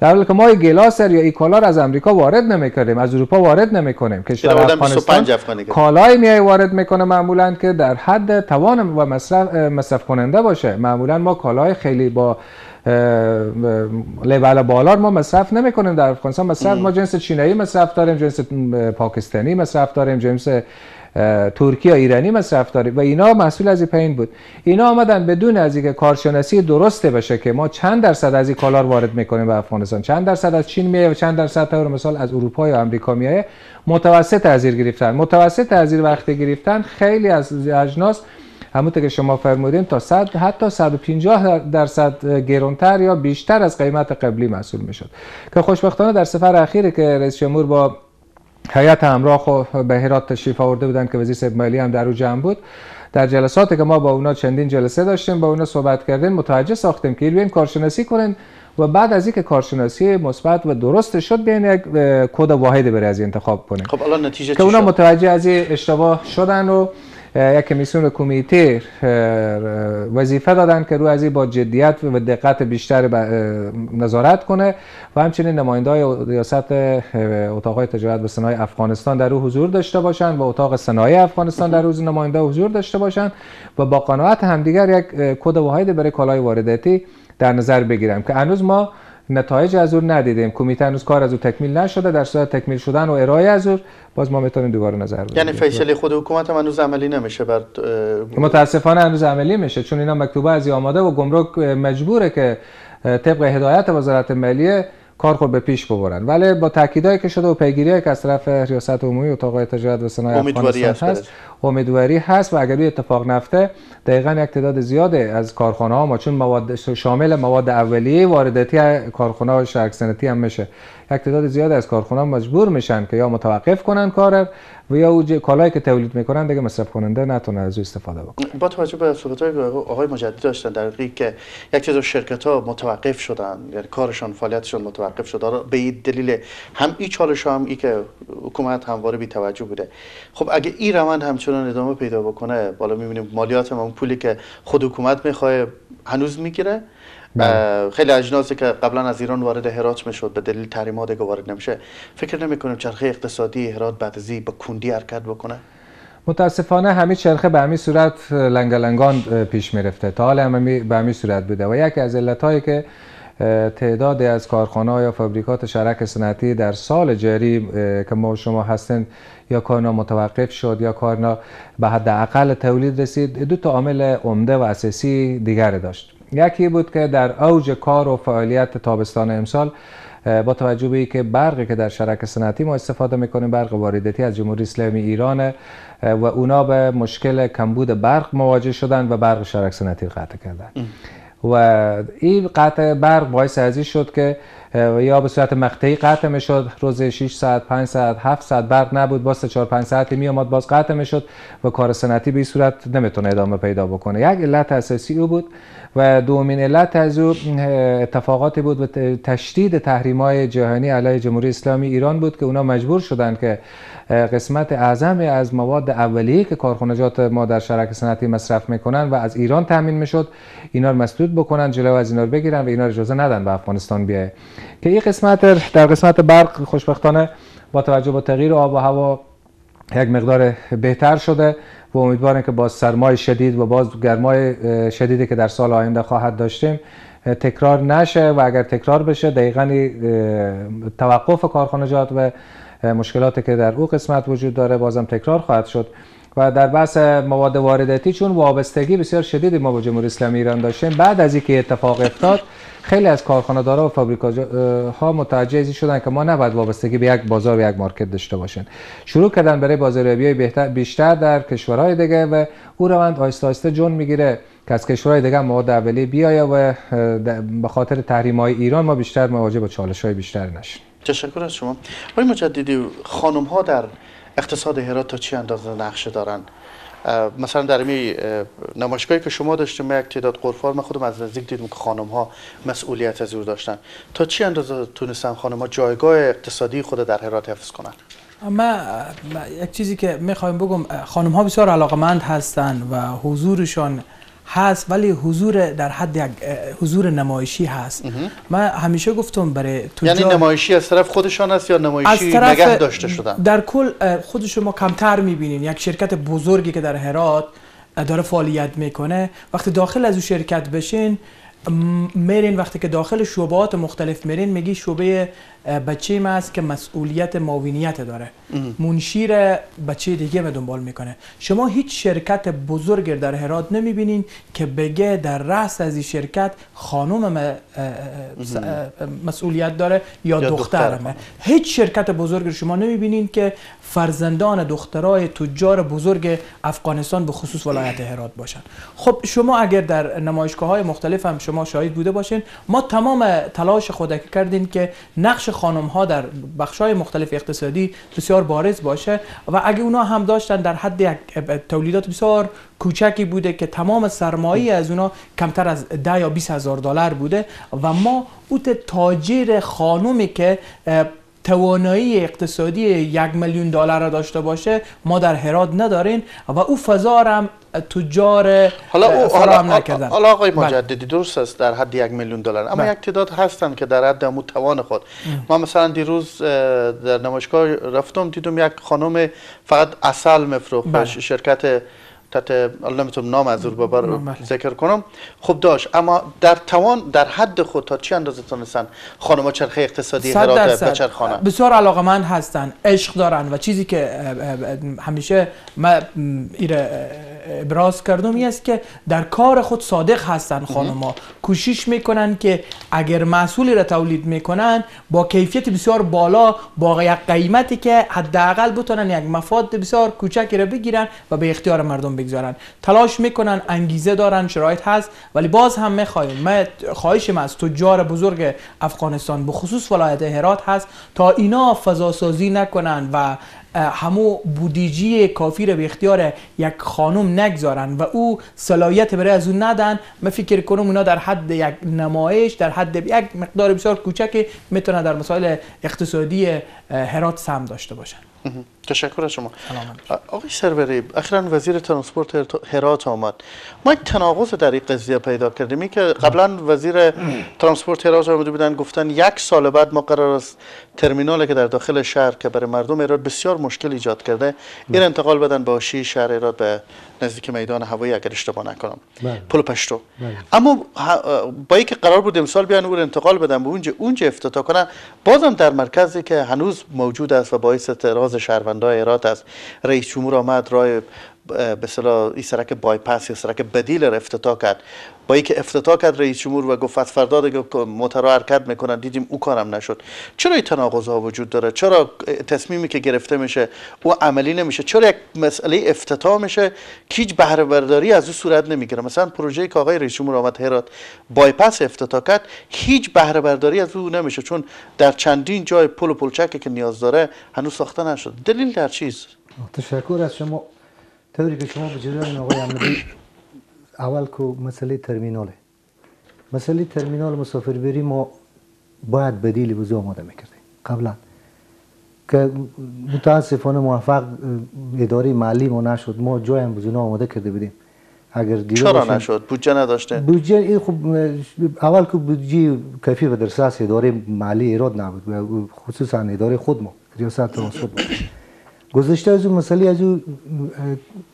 در حالی که ما این گلاس یا این کالا از امریکا وارد نمی‌کنیم از اروپا وارد نمی‌کنیم. کشور افغانستان کالای میای وارد می‌کنه معمولا که در حد توان و مصرف مصرف کننده باشه. معمولا ما کالای خیلی با لول بالا ما مصرف نمی‌کنیم در افغانستان. مصرف ما جنس چینایی مصرف داریم جنس پاکستانی مصرف داریم جنس ترکی یا ایرانی مصرف داریم. و اینا محصول از این پین بود. اینا آمدن بدون از اینکه کارشناسی درسته بشه که ما چند درصد از این کالار وارد می‌کنیم به افغانستان. چند درصد از چین میایه و چند درصد طور مثال از اروپا یا آمریکا میایه متوسط از گرفتن. متوسط از وقتی گرفتن خیلی از اجناس همونطور که شما فرمودین تا 100 حتی 150 درصد گرونتر یا بیشتر از قیمت قبلی محصول می‌شد. که خوشبختانه در سفر اخیری که رئیس جمهور با هیئت همراه به هرات تشریف آورده بودن که وزیر صاحب مالی هم در او جمع بود در جلساتی که ما با اونا چندین جلسه داشتیم با اونا صحبت کردیم متوجه ساختیم که بیاین کارشناسی کنن و بعد از اینکه کارشناسی مثبت و درست شد بیاین یک کد واحد برای از انتخاب کنیم. خب الان نتیجه که اونا متوجه از اشتباه شدن و یک کمیسیون کمیته وظیفه دادن که رو از با جدیت و دقت بیشتر نظارت کنه و همچنین نماینده های ریاست اتاق تجارت و صنایع افغانستان در او حضور داشته باشند و اتاق صنایع افغانستان در روز نماینده حضور داشته باشند و با قناعت همدیگر یک کد واحد برای کالای وارداتی در نظر بگیرم که هنوز ما نتایج از اون ندیدیم. کمیته هنوز کار از او تکمیل نشده در صورت تکمیل شدن و ارائه از اون باز ما می‌تونیم دوباره نظر بدیم. یعنی فیصله خود حکومت هم هنوز عملی نمیشه بر متاسفانه هنوز عملی میشه چون اینا مکتوبه از آماده و گمرک مجبوره که طبق هدایت وزارت مالیه کار خود به پیش ببرن. ولی با تاکیدایی که شده و پیگیری که از طرف ریاست عمومی اتاق تجارت و صنایع افغانستان هست امیدواری هست و اگر اتفاق نفته دقیقا یک تعداد زیاده از کارخانه ها ما چون مواد شامل مواد اولیه وارداتی کارخانه های شرک سنتی هم میشه. یک تعداد زیاد از کارخانه مجبور میشن که یا متوقف کنن کار و یا او کالایی که تولید می‌کنن دیگه مصرف کننده نتونه از استفاده بکنه. با توجه به صحبت های آقای مجدد داشتن در که یک تعداد شرکت ها متوقف شدن یعنی کارشان فعالیتشان متوقف شده به این دلیل هم این چالش هم ای که حکومت همواره بی توجه بوده. خب اگه این روند همچنان ادامه پیدا بکنه بالا می‌بینیم مالیات هم اون پولی که خود حکومت می‌خواه هنوز می‌گیره. خیلی اجناسی که قبلا از ایران وارد هرات می‌شد به دلیل تحریم ها دیگه وارد نمیشه. فکر نمی کنیم چرخه اقتصادی هرات بعد از با کندی حرکت بکنه؟ متاسفانه همین چرخه به همین صورت لنگلنگان پیش می‌رفته. تا حال هم به همین صورت بوده. و یکی از علتهایی که تعدادی از کارخانه یا فابریکات شرک صنعتی در سال جاری که ما شما هستن یا کارنا متوقف شد یا کارنا به حد اقل تولید رسید دو تا عامل عمده و اساسی دیگر داشت. یکی بود که در اوج کار و فعالیت تابستان امسال با توجه به که برقی که در شرک صنعتی ما استفاده می‌کنیم برق وارداتی از جمهوری اسلامی ایران و اونا به مشکل کمبود برق مواجه شدن و برق شرک صنعتی قطع کردن. و این قطع برق باعث ازی شد که یا به صورت مقطعی قطع می‌شد. روز 6 ساعت 5 ساعت 7 ساعت برق نبود. باز 4 5 ساعتی می اومد باز قطع می‌شد و کار صنعتی به این صورت نمی‌تونه ادامه پیدا بکنه. یک علت اساسی او بود و دومین علت از او اتفاقاتی بود و تشدید تحریم های جهانی علیه جمهوری اسلامی ایران بود که اونا مجبور شدن که قسمت اعظمی از مواد اولیه که کارخانجات ما در شرک صنعتی مصرف می‌کنن و از ایران تامین می‌شد اینا رو مسدود بکنن جلو از اینا رو بگیرن و اینا رو اجازه ندن به افغانستان بیای که این قسمت در قسمت برق خوشبختانه با توجه به تغییر آب و هوا یک مقدار بهتر شده و امیدوارم که با سرمای شدید و باز گرمای شدیدی که در سال آینده خواهد داشتیم تکرار نشه و اگر تکرار بشه دقیقا توقف کارخانجات و مشکلاتی که در او قسمت وجود داره بازم تکرار خواهد شد. و در بحث مواد وارداتی چون وابستگی بسیار شدیدی ما با جمهوری اسلامی ایران داشتیم بعد از اینکه اتفاق افتاد خیلی از کارخانه‌دارا و فابریکاها متوجه شدن که ما نباید وابستگی به یک بازار و یک مارکت داشته باشیم. شروع کردن برای بازاریابی بهتر بیشتر در کشورهای دیگه و او روند آهسته آهسته جون می‌گیره که از کشورهای دیگه مواد اولیه بیایه و به خاطر تحریم های ایران ما بیشتر مواجه با چالش های بیشتر نشیم. تشکر از شما. آقای مجددی خانم ها در اقتصاد هرات تا چی اندازه نقشه دارن؟ مثلا در می نمایشگاهی که شما داشتیم یک تعداد قرفار من خودم از نزدیک دیدم که خانم ها مسئولیت او داشتن. تا چی اندازه تونستن خانم ها جایگاه اقتصادی خود در هرات حفظ کنن؟ ما یک چیزی که می‌خوایم بگم خانم ها بسیار علاقمند هستند و حضورشان هست ولی حضور در حد یک حضور نمایشی هست. من همیشه گفتم برای تجار یعنی نمایشی از طرف خودشان است یا نمایشی نگه داشته شدن؟ در کل خود شما کمتر می‌بینین یک شرکت بزرگی که در هرات داره فعالیت می‌کنه. وقتی داخل از او شرکت بشین میرین وقتی که داخل شعبات مختلف میرین میگی شعبه بچه ما است که مسئولیت معاونیت داره. منشیر بچه دیگه به دنبال می‌کنه. شما هیچ شرکت بزرگ در هرات نمی‌بینین که بگه در رأس از این شرکت خانم مسئولیت داره یا, یا دخترمه. هیچ شرکت بزرگ شما نمی‌بینین که فرزندان دخترای تجار بزرگ افغانستان به خصوص ولایت هرات باشن. خب شما اگر در نمایشگاه های مختلف هم شما شاهد بوده باشین ما تمام تلاش خود کردیم که نقش خانم ها در بخش های مختلف اقتصادی بسیار بارز باشه و اگه اونا هم داشتن در حد تولیدات بسیار کوچکی بوده که تمام سرمایه از اونا کمتر از ده یا 20 هزار دلار بوده و ما اوت تاجر خانومی که توانایی اقتصادی یک میلیون دلار را داشته باشه ما در هرات نداریم و او فضا هم تجار حالا او فراهم نکردن حالا آقای بله. مجددی درست است در حد یک میلیون دلار اما بله. یک تعداد هستن که در حد امو توان خود ما مثلا دیروز در نمایشگاه رفتم دیدم یک خانم فقط اصل مفروخ بله. شرکت تحت نمی‌تونم نام از ببر ذکر کنم. خوب داشت اما در توان در حد خود تا چی اندازه تونستن خانم چرخه اقتصادی هرات بچرخانه؟ بسیار علاقمند هستن عشق دارن و چیزی که همیشه ما ایره ابراز کردم است که در کار خود صادق هستن خانما کوشش می‌کنن که اگر محصولی را تولید می‌کنن با کیفیت بسیار بالا با یک قیمتی که حداقل بتونن یک مفاد بسیار کوچکی را بگیرن و به اختیار مردم بگذارن. تلاش می‌کنن انگیزه دارن شرایط هست ولی باز هم می‌خوایم. ما خواهشم از تجار بزرگ افغانستان به خصوص ولایت هرات هست تا اینا فضا سازی نکنن و همو بودیجی کافی رو به اختیار یک خانم نگذارن و او صلاحیت برای از اون ندن. من فکر کنم اونا در حد یک نمایش در حد یک مقدار بسیار کوچک می‌تونه در مسائل اقتصادی هرات سهم داشته باشن. تشکر از شما. آقای سروری اخیرا وزیر ترانسپورت هرات آمد. ما یک تناقض در این قضیه پیدا کردیم. که قبلا وزیر ترانسپورت هرات آمده بودن گفتن یک سال بعد ما قرار است ترمینالی که در داخل شهر که برای مردم هرات بسیار مشکل ایجاد کرده این انتقال بدن به شی شهر هرات به نزدیک میدان هوایی اگر اشتباه نکنم. بله. پل پشتون. بله. اما با اینکه قرار بود امسال بیان او انتقال بدن به اونجا اونجا افتتاح کنن بازم در مرکزی که هنوز موجود است و باعث اعتراض شهروندان هرات است. رئیس جمهور آمد راه به اصطلاح این سرک بایپاس یا سرک بدیل را افتتاح کرد. با اینکه افتتاح کرد رئیس جمهور و گفت از فردا دیگه موتورها حرکت می‌کنن دیدیم او کارم نشد. چرا این تناقض ها وجود داره؟ چرا تصمیمی که گرفته میشه او عملی نمیشه؟ چرا یک مسئله افتتاح میشه که هیچ بهره برداری از او صورت نمی‌گیره؟ مثلا پروژه که آقای رئیس جمهور آمد هرات بایپاس افتتاح کرد هیچ بهره برداری از او نمیشه. چون در چندین جای پل و پلچکی که نیاز داره هنوز ساخته نشد دلیل در چیز؟ تشکر از شما. طوری که شما به جریان آقای احمدی اول که مسئله ترمیناله. مسئله ترمینال مسافربری ما باید بدیلی بزو آماده می‌کردیم. قبلا که متاسفانه موفق اداره مالی ما نشد. ما جای هم بزونه آماده کرده بودیم. اگر چرا نشد؟ بودجه نداشته؟ بودجه این خب اول که بودجه کافی و در اساس اداره مالی ایراد نبود. خصوصا اداره خود ما. ریاست ترانسپورت گذشته از اون مسئله از اون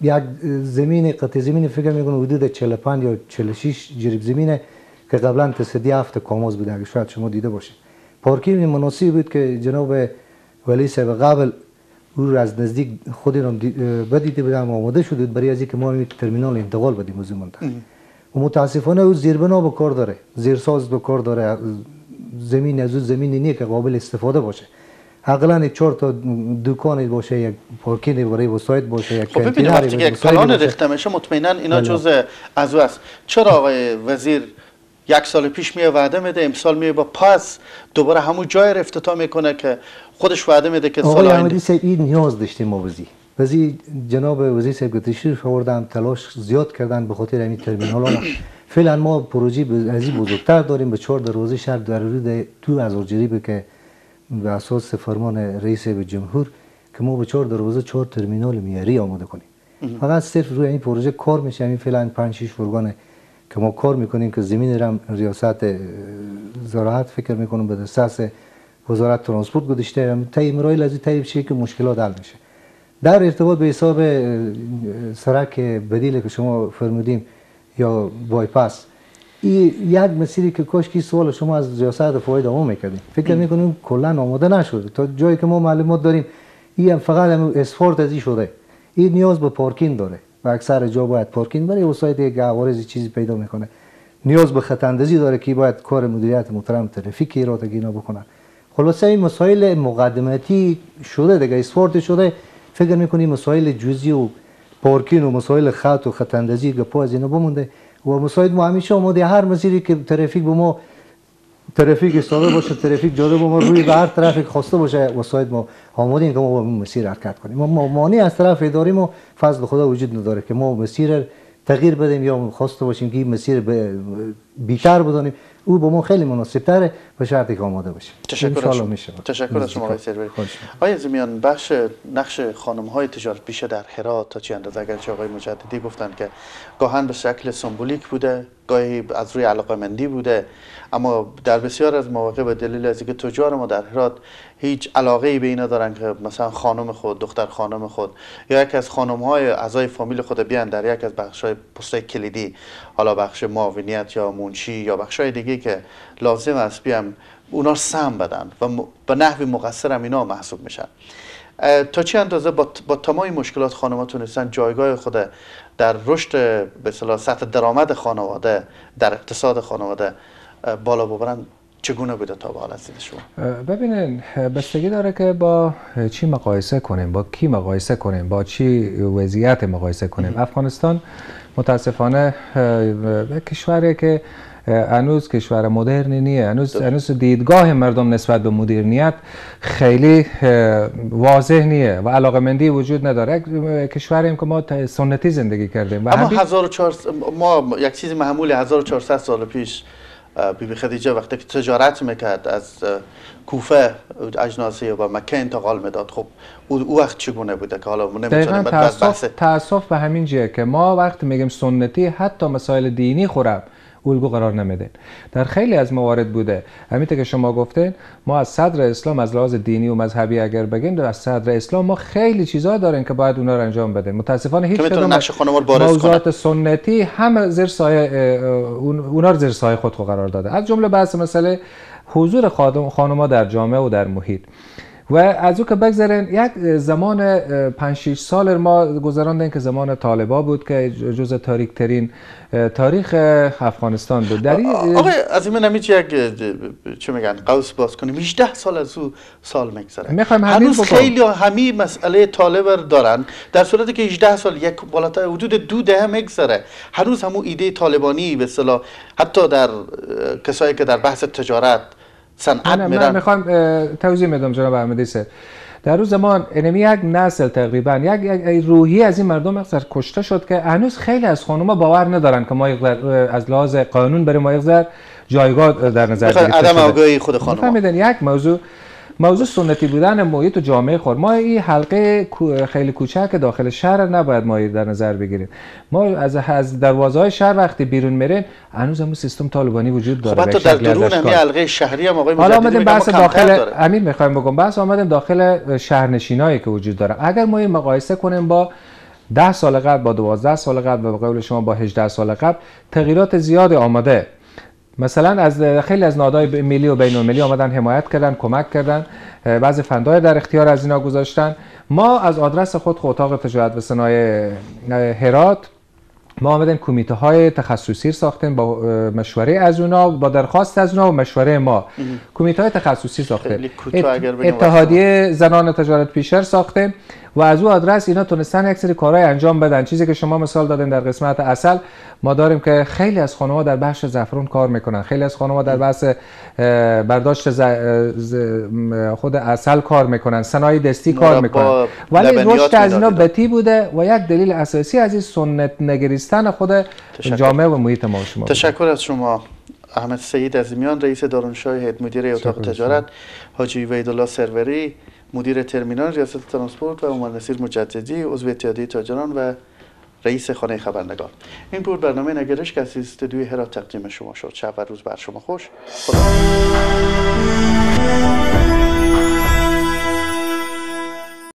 یک زمین قطع زمین فکر می‌کنم حدود 45 یا 46 جریب زمینه که قبلا تصدی هفته کاموز بوده اگه شاید شما دیده باشید پارکینگ مناسبی بود که جناب ولی صاحب قبل او رو از نزدیک خود را بدیده بودم آماده شده برای از اینکه ما این ترمینال انتقال بدیم از این منطقه. و متاسفانه او زیربنا به کار داره زیرساز به کار داره زمین از اون زمینی نیه که قابل استفاده باشه. حقلا یک چهار تا دکانی باشه یک پارکینگ برای وسایت باشه یک خب ببینید وقتی که یک باشه. ریخته میشه مطمئنا اینا بله. جز از است چرا آقای وزیر یک سال پیش میه وعده میده امسال میه با پاس دوباره همون جای افتتاح می‌کنه که خودش وعده میده که سال آقای آینده صاحب این نیاز داشتیم ما بزی بزی جناب وزیر صاحب تشریف آوردن تلاش زیاد کردن به خاطر همین ترمینال فعلا ما پروژه از این بزرگتر داریم به چهار دروازه شهر در حدود دو هزار جریبه که به اساس فرمان رئیس به جمهور که ما به چهار دروازه چهار ترمینال میاری آماده کنیم. فقط صرف روی این پروژه کار میشه. همین فعلا پنج شش فرگانه که ما کار می‌کنیم که زمین رم ریاست زراعت فکر می‌کنم به دسترس وزارت ترانسپورت گذاشته. طی مرایل از این بشه که مشکلات حل میشه در ارتباط به حساب سرک بدیل که شما فرمودیم یا بایپاس این یک مسیری که کاش که سوال شما از ریاست فاید عموم می‌کردیم فکر می‌کنیم کلا آماده نشده تا جایی که ما معلومات داریم این فقط هم اسفارت از این شده این نیاز به پارکینگ داره و اکثر جا باید پارکینگ برای وسایت یک عوارض چیزی پیدا می‌کنه نیاز به خط اندازی داره که باید کار مدیریت محترم ترافیک ایراد اینا بکنن خلاصه این مسائل مقدماتی شده دیگه اسفارت شده فکر می‌کنیم مسائل جزئی و پارکینگ و مسائل خط و خط اندازی گپا از اینا بمونده و مسائل ما همیشه آماده هر مسیری که ترافیک به ما ترافیک استاده باشه ترافیک جاده با ما روی به هر طرف خواسته باشه وسایل ما آماده که ما این مسیر حرکت کنیم. ما- ما مانع از طرف اداری ما فضل خدا وجود نداره که ما مسیر تغییر بدیم یا خواسته باشیم که مسیر به- بیشتر بدانیم. او با ما خیلی مناسب تره به شرطی که آماده باشه تشکر از شما. میشه. تشکر از شما آقای سروری. آقای زمیان بخش نقش خانم های تجارت پیشه در هرات تا چه اندازه؟ اگرچه آقای مجددی گفتن که گاهن به شکل سمبولیک بوده گاهی از روی علاقه مندی بوده اما در بسیار از مواقع به دلیل از اینکه تجار ما در هرات هیچ علاقه ای به اینا دارن که مثلا خانم خود دختر خانم خود یا یک از خانم های اعضای فامیل خود بیان در یک از بخش های پست کلیدی. حالا بخش معاونیت یا منشی یا بخش های دیگه که لازم است بیام اونا سهم بدن و به نحوی مقصر هم اینا محسوب میشن. تا چه اندازه با, با تمام مشکلات خانم‌ها تونستن جایگاه خود در رشد به سطح درآمد خانواده در اقتصاد خانواده بالا ببرن چگونه بوده تا به حال شما؟ ببینین بستگی داره که با چی مقایسه کنیم؟ با کی مقایسه کنیم؟ با چی وضعیت مقایسه کنیم؟ افغانستان متاسفانه کشوری که اه، هنوز کشور مدرنی نیه هنوز هنوز دیدگاه مردم نسبت به مدرنیت خیلی واضح نیه و علاقه مندی وجود نداره. کشوریم که ما سنتی زندگی کردیم و اما همین- 1400 ما یک چیزی معمولی 1400 سال پیش بیبی خدیجه وقتی که تجارت می‌کرد از کوفه اجناسی و مکه انتقال می‌داد. خب او, وقت چگونه بوده که حالا نمی‌تونیم تاسف به همین جیه که ما وقتی میگیم سنتی حتی مسائل دینی خورم. الگو قرار نمیدین. در خیلی از موارد بوده. همینطور که شما گفتین ما از صدر اسلام از لحاظ دینی و مذهبی اگر بگیم از صدر اسلام ما خیلی چیزا داریم که باید اونا رو انجام بدیم. متاسفانه هیچ کدوم موضوعات سنتی هم زیر سایه اونا رو زیر سایه خود قرار داده. از جمله بحث مسئله حضور خادم خانم‌ها در جامعه و در محیط. و از او که بگذارین یک زمان 5 6 سال ما گذراندیم که زمان طالبا بود که جز تاریک ترین تاریخ افغانستان بود. در آقای از این نمیچ یک چه میگن قوس باز کنیم. 18 سال از او سال میگذره. می‌خوایم هنوز. خیلی همین مسئله طالب دارن در صورتی که 18 سال یک بالاتر حدود دو دهه میگذره. هنوز همون ایده طالبانی به اصطلاح حتی در کسایی که در بحث تجارت صنعت میرن. می‌خوام توضیح میدم جناب احمدی سه در روز زمان اینمی یک نسل تقریبا یک, یک روحی از این مردم مقدار کشته شد که هنوز خیلی از خانوما باور ندارن که ما از لحاظ قانون برای ما یقدر جایگاه در نظر گرفته عدم. آگاهی خود فهمیدن یک موضوع موضوع سنتی بودن محیط و جامعه خود ما این حلقه خیلی کوچک داخل شهر نباید ما در نظر بگیریم. ما از از دروازه های شهر وقتی بیرون میرین هنوز هم سیستم طالبانی وجود داره. خب حتی در درون همین حلقه شهری هم آقای حالا آمدیم بحث داخل امین می‌خوایم بگم بحث آمدیم داخل شهرنشینایی که وجود داره. اگر ما این مقایسه کنیم با ده سال قبل با 12 سال قبل و به قول شما با 18 سال قبل تغییرات زیادی آمده مثلا از خیلی از نهادهای ملی و بین المللی آمدن حمایت کردن کمک کردن. بعضی فندهای در اختیار از اینا گذاشتن. ما از آدرس خود خود اتاق تجارت و صنایع هرات ما آمدیم کمیته های تخصصی ساختیم با مشوره از اونا با درخواست از اونا و مشوره ما. کمیته های تخصصی ساختیم. اتحادیه زنان تجارت پیشر ساختیم. و از او آدرس اینا تونستن یک سری کارهای انجام بدن. چیزی که شما مثال دادین در قسمت اصل ما داریم که خیلی از خانم‌ها در بخش زعفران کار می‌کنن. خیلی از خانم‌ها در بحث برداشت خود اصل کار می‌کنن. صنایع دستی کار می‌کنن. ولی رشد از اینا بتی بوده و یک دلیل اساسی از این سنت نگریستن خود جامعه و محیط ما شما. تشکر از شما احمد سید ازمیان رئیس دارانشاه هیئت مدیره اتاق تجارت حاجی ویدالله سروری مدیر ترمینال ریاست ترانسپورت و عمر نصیر مجددی عضو اتحادیه تاجران و رئیس خانه خبرنگار. این بود برنامه نگرش که از استودیوی هرات تقدیم شما شد. شب و روز بر شما خوش. خدا